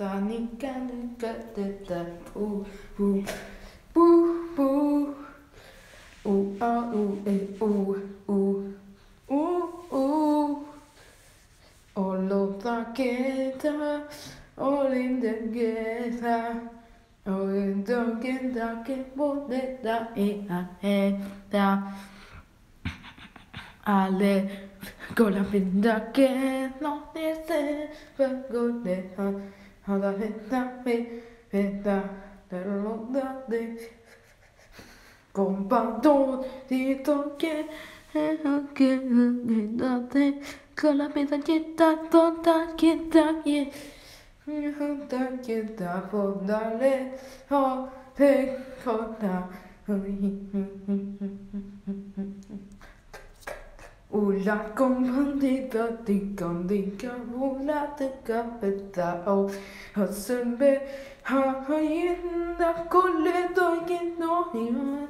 ta ni ka ni ka te ta u u u u u a u e u u u u o lo ta ke ta o lin de ge ta o lin de ge ta ke bo de ta e a e ta ale con la pinta que no dice fuego de a la venta me venta pero lo da de con pardon di to che che da te con la pinta che ta tonta che ta che ta che ta fondale ho te conta Ulla kompandita tikandika ulla tekapeta o. Hasembe ha ha hayinda kolle dogen no hima